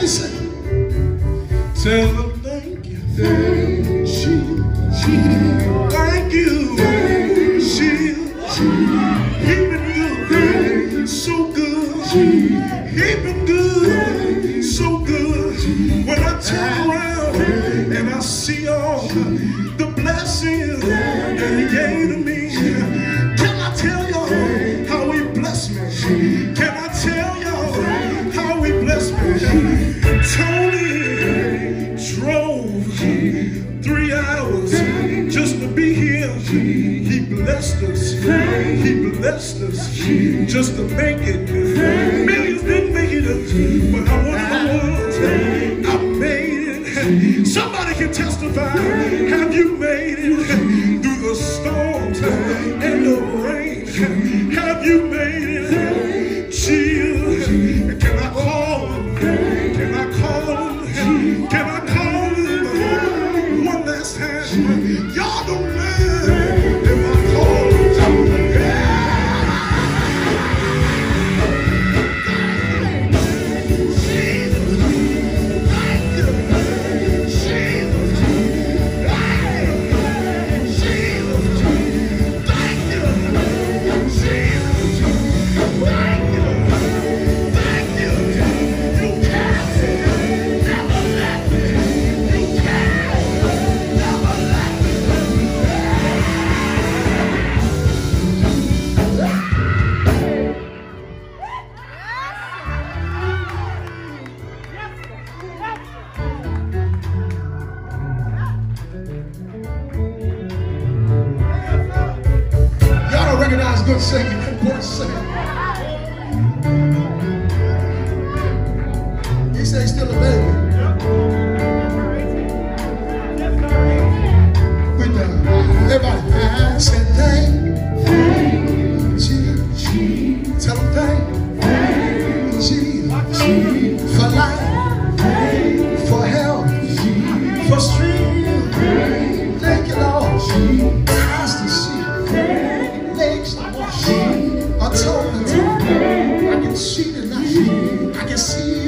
Tell them thank you. Thank you. Thank you. She, he been good. So good. He been good. So good. When I turn around and I see all the blessings hours just to be here. He blessed us. He blessed us just to make it. Millions didn't make it, but I want the ones I made it. Somebody can testify. Have you made it through the storms last good voice singing. He say he's still a baby. We done. Everybody, I said thank thank you. For life, for for strength. I can see